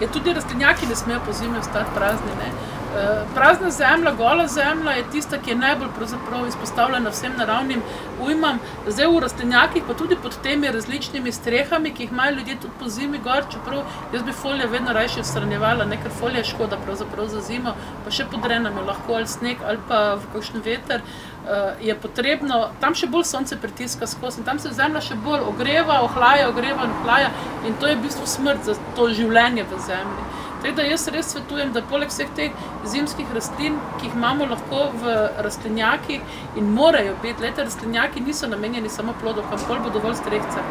je tudi rastlinjaki ne smejo po zimi ostati prazni. Ne. Eh, prazna zemlja, gola zemlja je tista, ki je najbolj izpostavljena vsem naravnim ujmam. Zdaj v rastlinjakih, pa tudi pod temi različnimi strehami, ki jih imajo ljudje tudi po zimi gor, čeprav jaz bi folije vedno rajši odstranjevala, ne ker folija je škoda za zimo, pa še podrenam je lahko ali sneg ali pa v kakšen veter. Uh, je potrebno, tam še bolj sonce pritiska skozi tam se zemlja še bolj ogreva, ohlaja, ogreva in ohlaja in to je v bistvu smrt za to življenje v zemlji. Tako da jaz res svetujem, da poleg vseh teh zimskih rastlin, ki jih imamo lahko v rastlinjakih in morajo biti, leta rastlinjaki niso namenjeni samo plodom, kam bo dovolj strehca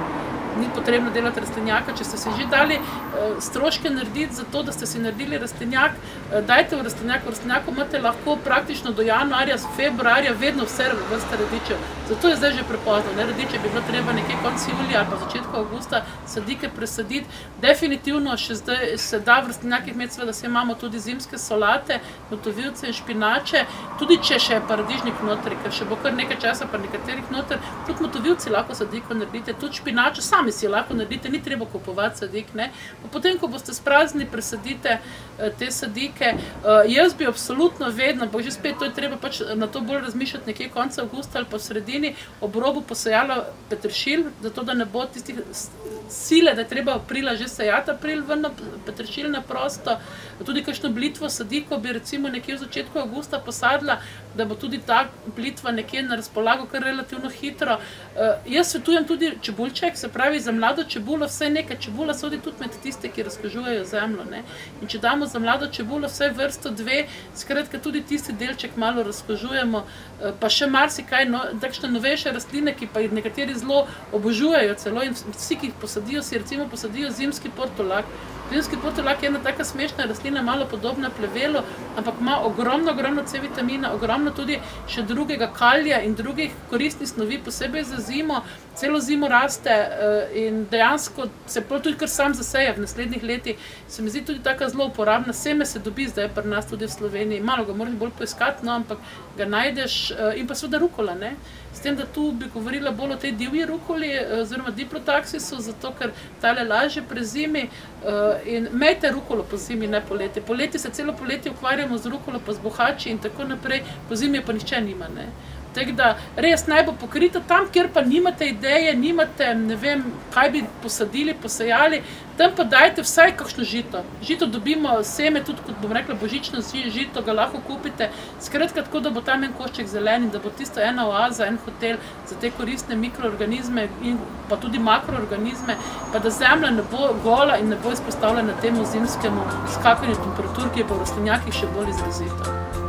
ni potrebno delati rastlinjaka. Če ste si že dali uh, stroške narediti za to, da ste si naredili rastlinjak, uh, dajte v rastlinjak. V rastlinjaku imate lahko praktično do januarja, februarja, vedno vse vrste radičev. Zato je zdaj že prepozno. Ne? Radiče bi bilo treba nekje konec julija ali pa začetku avgusta sadike presaditi. Definitivno še zdaj se da v rastlinjakih imeti, seveda se imamo tudi zimske solate, gotovilce in špinače, tudi če še je paradižnik notri, ker še bo kar nekaj časa pa nekaterih noter, tudi motovilci lahko sadiko naredite, tudi špinače sami sami si lahko naredite, ni treba kupovati sadik. Ne? Potem, ko boste sprazni, presadite uh, te sadike. Uh, jaz bi absolutno vedno, bo že spet to je treba pač na to bolj razmišljati nekje konca avgusta ali pa sredini, ob robu posajala petršil, zato da ne bo tistih sile, da je treba aprila že sajati april ven na petršil na prosto. Tudi kakšno blitvo sadiko bi recimo nekje v začetku avgusta posadila, da bo tudi ta blitva nekje na razpolago kar relativno hitro. Uh, jaz svetujem tudi čebulček, se pravi, za mlado čebulo vse nekaj, čebula sodi tudi med tiste, ki razkožujejo zemljo. Ne? In če damo za mlado čebulo vse vrsto dve, skratka tudi tisti delček malo razkožujemo, eh, pa še marsikaj, no, takšne novejše rastline, ki pa jih nekateri zelo obožujejo celo in vsi, ki jih posadijo, si recimo posadijo zimski portolak. Zimski potolak je ena taka smešna rastlina, malo podobna plevelu, ampak ima ogromno, ogromno C vitamina, ogromno tudi še drugega kalija in drugih koristnih snovi, posebej za zimo, celo zimo raste eh, in dejansko se tudi kar sam zaseje v naslednjih letih. Se mi zdi tudi tako zelo uporabna. Seme se dobi zdaj pri nas tudi v Sloveniji. Malo ga moraš bolj poiskati, no, ampak ga najdeš eh, in pa seveda rukola. Ne? S tem, da tu bi govorila bolj o tej divji rukoli, eh, oziroma diplotaksisu, zato ker tale lažje prezimi in mejte rukolo po zimi, ne poleti. Poleti se celo poletje ukvarjamo z rukolo, pa z bohači in tako naprej, po zimi pa nišče nima. Ne? Tako da res naj bo pokrito tam, kjer pa nimate ideje, nimate ne vem, kaj bi posadili, posejali, tam pa dajte vsaj kakšno žito. Žito dobimo, seme tudi, kot bom rekla, božično žito, ga lahko kupite. Skratka, tako da bo tam en košček zelen in da bo tisto ena oaza, en hotel za te koristne mikroorganizme in pa tudi makroorganizme, pa da zemlja ne bo gola in ne bo izpostavljena temu zimskemu skakanju temperatur, ki je pa v rastlinjakih še bolj izrazito.